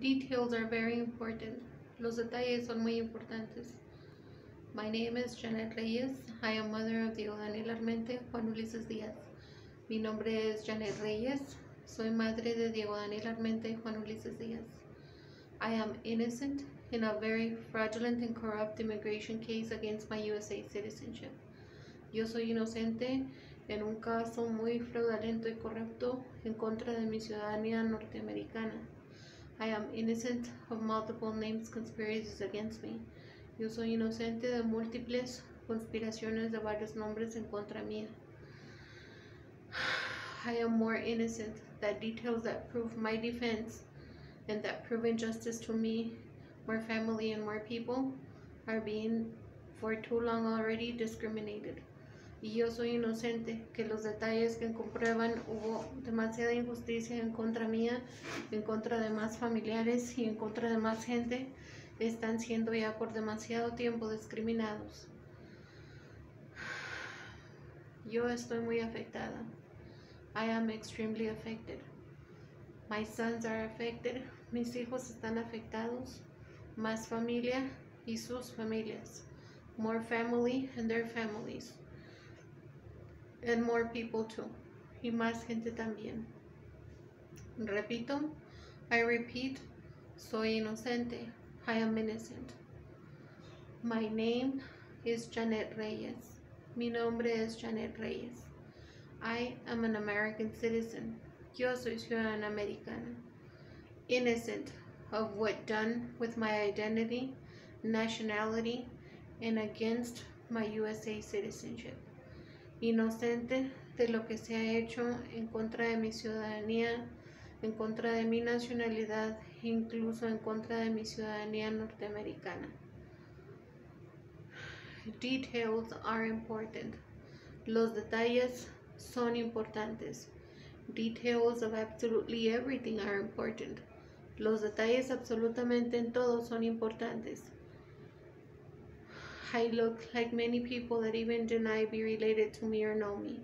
Details are very important. Los detalles son muy importantes. My name is Janet Reyes. I am mother of Diego Daniel Armente, Juan Ulises Díaz. Mi nombre es Janet Reyes. Soy madre de Diego Daniel Armente Juan Ulises Díaz. I am innocent in a very fraudulent and corrupt immigration case against my USA citizenship. Yo soy inocente en un caso muy fraudulento y corrupto en contra de mi ciudadanía norteamericana. I am innocent of multiple names conspiracies against me. Yo soy inocente de múltiples conspiraciones de varios nombres en contra mía. I am more innocent that details that prove my defense and that prove injustice to me, more family, and more people are being for too long already discriminated. Y yo soy inocente, que los detalles que comprueban hubo demasiada injusticia en contra mía, en contra de más familiares y en contra de más gente, están siendo ya por demasiado tiempo discriminados. Yo estoy muy afectada. I am extremely affected. My sons are affected. Mis hijos están afectados. Más familia y sus familias. More family and their families. And more people too. Y más gente también. Repito. I repeat. Soy inocente. I am innocent. My name is Janet Reyes. Mi nombre es Janet Reyes. I am an American citizen. Yo soy ciudadana americana. Innocent of what done with my identity, nationality, and against my USA citizenship. Inocente de lo que se ha hecho en contra de mi ciudadanía, en contra de mi nacionalidad, incluso en contra de mi ciudadanía norteamericana. Details are important. Los detalles son importantes. Details of absolutely everything are important. Los detalles absolutamente en todo son importantes. I look like many people that even deny be related to me or know me.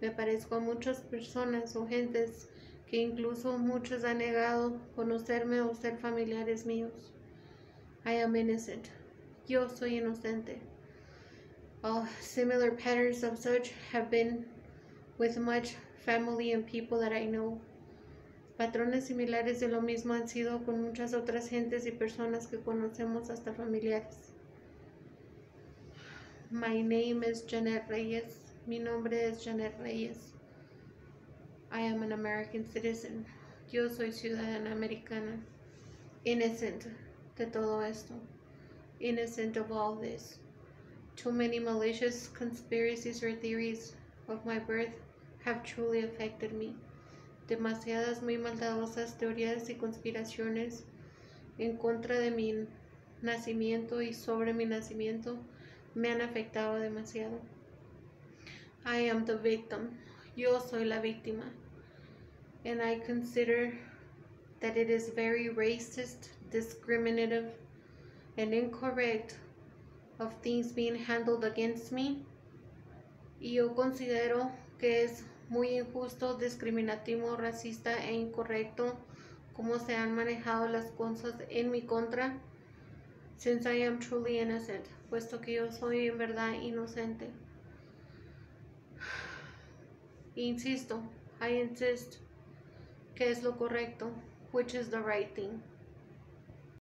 Me parezco a muchas personas o gentes que incluso muchos han negado conocerme o ser familiares míos. I am innocent. Yo soy inocente. All similar patterns of such have been with much family and people that I know. Patrones similares de lo mismo han sido con muchas otras gentes y personas que conocemos hasta familiares. My name is Janet Reyes. Mi nombre es Janet Reyes. I am an American citizen. Yo soy ciudadana americana. Innocent de todo esto. Innocent of all this. Too many malicious conspiracies or theories of my birth have truly affected me. Demasiadas muy maldadosas teorías y conspiraciones en contra de mi nacimiento y sobre mi nacimiento me han afectado demasiado. I am the victim. Yo soy la víctima. And I consider that it is very racist, discriminative, and incorrect of things being handled against me. Y yo considero que es muy injusto, discriminativo, racista e incorrecto cómo se han manejado las cosas en mi contra, since I am truly innocent, puesto que yo soy en verdad inocente. Insisto, I insist que es lo correcto, which is the right thing.